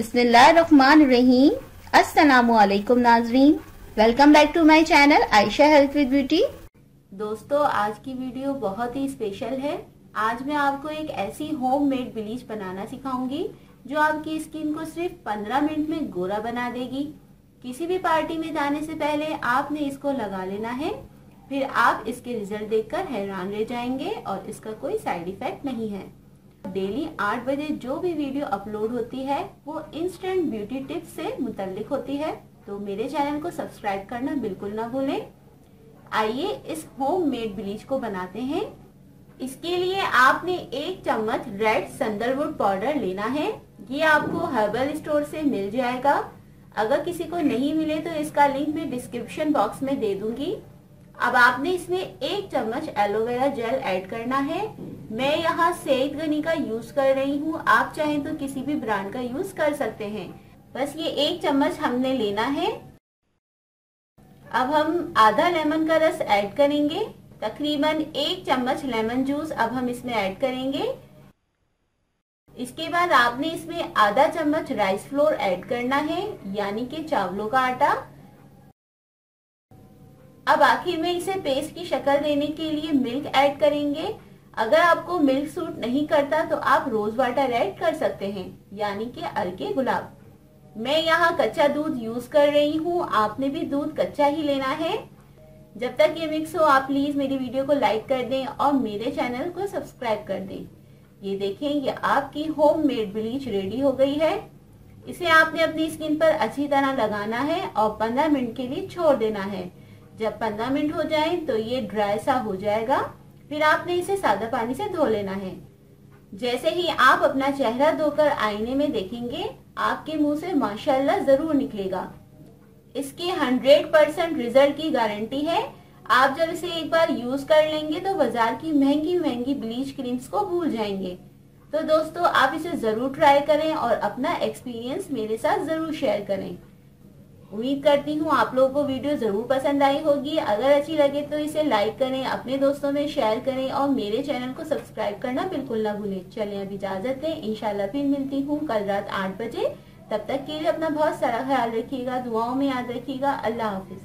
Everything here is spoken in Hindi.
रहीम अस्सलाम नाजरीन welcome back to my channel Ayesha health with beauty दोस्तों, आज की वीडियो बहुत ही स्पेशल है। आज मैं आपको एक ऐसी होम मेड ब्लीच बनाना सिखाऊँगी, जो आपकी स्किन को सिर्फ़ 15 मिनट में गोरा बना देगी। किसी भी पार्टी में जाने से पहले आपने इसको लगा लेना है। फिर आप इसके रिज़ल्ट देखकर हैरान रह जाएँगे और इसका कोई साइड इफ़ेक्ट नहीं है। डेली आठ बजे जो भी वीडियो अपलोड होती है, वो इंस्टेंट ब्यूटी टिप्स से मुतलिक होती है। तो मेरे चैनल को सब्सक्राइब करना बिल्कुल ना भूलें। आइए इस होम मेड ब्लीच को बनाते हैं। इसके लिए आपने एक चम्मच रेड संदलवुड पाउडर लेना है। ये आपको हर्बल स्टोर से मिल जाएगा। अगर किसी को नहीं मिले तो इसका लिंक मैं डिस्क्रिप्शन बॉक्स में दे दूँगी। अब आपने इसमें एक चम्मच एलोवेरा जेल ऐड करना है। मैं यहाँ सेहत गनी का यूज़ कर रही हूँ। आप चाहें तो किसी भी ब्रांड का यूज़ कर सकते हैं। बस ये एक चम्मच हमने लेना है। अब हम आधा लेमन का रस ऐड करेंगे। तकरीबन एक चम्मच लेमन जूस अब हम इसमें ऐड करेंगे। इसके बाद आपने इसमें आधा चम्मच राइस फ्लोर ऐड करना है, यानी कि चावलों का आटा। अब आखिर में इसे पेस्ट की शक्ल देने के लिए मिल्क ऐड करेंगे। अगर आपको मिल्क सूट नहीं करता तो आप रोज वाटर ऐड कर सकते हैं, यानी कि अर्के गुलाब। मैं यहाँ कच्चा दूध यूज़ कर रही हूँ। आपने भी दूध कच्चा ही लेना है। जब तक ये मिक्स हो, आप प्लीज़ मेरी वीडियो को लाइक कर दें और मेरे चैनल को सब्सक्राइब कर दें। ये देखें, ये आपकी होम मेड ब्लीच रेडी हो गई है। इसे आपने अपनी स्किन पर अच्छी तरह लगाना है और 15 मिनट के लिए छोड़ देना है। जब 15 मिनट हो जाए तो ये ड्राई सा हो जाएगा। फिर आपने इसे सादा पानी से धो लेना है। जैसे ही आप अपना चेहरा धोकर आईने में देखेंगे, आपके मुँह से माशाल्लाह ज़रूर निकलेगा। इसकी 100 परसेंट रिज़ल्ट की गारंटी है। आप जब इसे एक बार यूज़ कर लेंगे तो बाज़ार की महँगी महँगी ब्लीच क्रीम्स को भूल जाएँगे। तो दोस्तों, आप इसे ज़रूर ट्राई करें और अपना एक्सपीरियंस मेरे साथ ज़रूर शेयर करें। उम्मीद करती हूँ आप लोगों को वीडियो ज़रूर पसंद आई होगी। अगर अच्छी लगे तो इसे लाइक करें, अपने दोस्तों में शेयर करें और मेरे चैनल को सब्सक्राइब करना बिल्कुल ना भूलें। चलें अब इजाज़त दें। इंशाल्लाह फिर मिलती हूँ कल रात आठ बजे। तब तक के लिए अपना बहुत सारा ख्याल रखिएगा, दुआओं में याद रखिएगा। अल्लाह हाफिज।